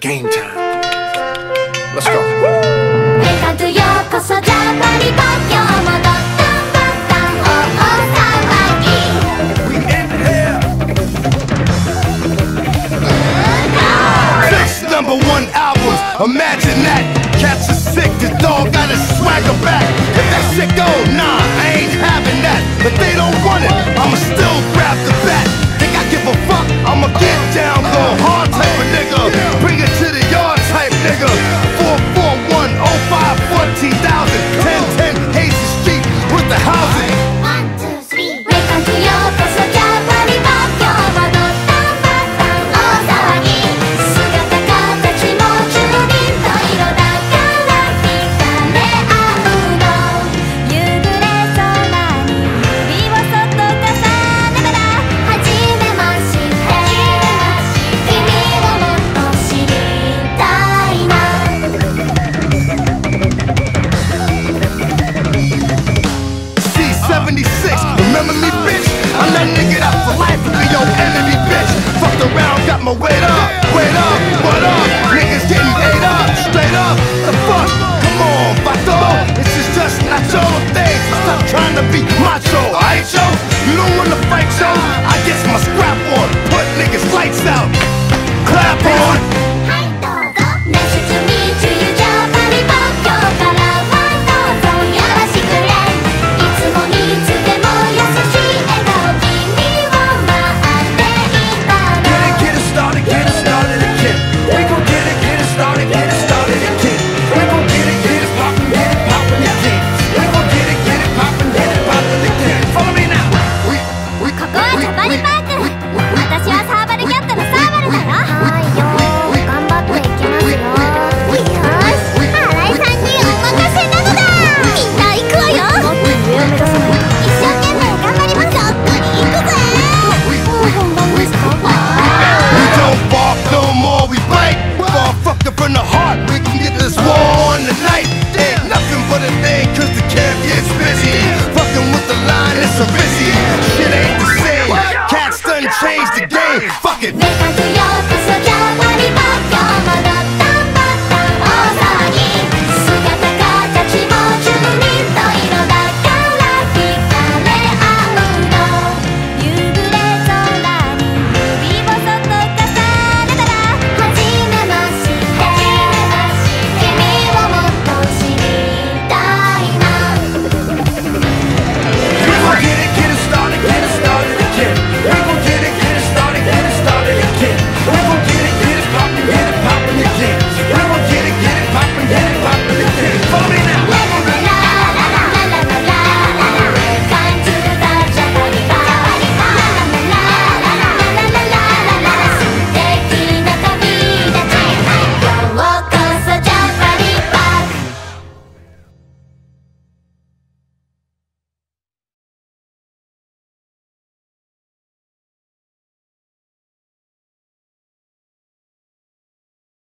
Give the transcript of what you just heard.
Game time. Let's go. Six number one albums. Imagine that. Cats are sick. The dog got a swagger. remember bitch. I'm that nigga that for life will be your enemy, bitch. Fucked around, got my weight up, weight up, what up? Uh,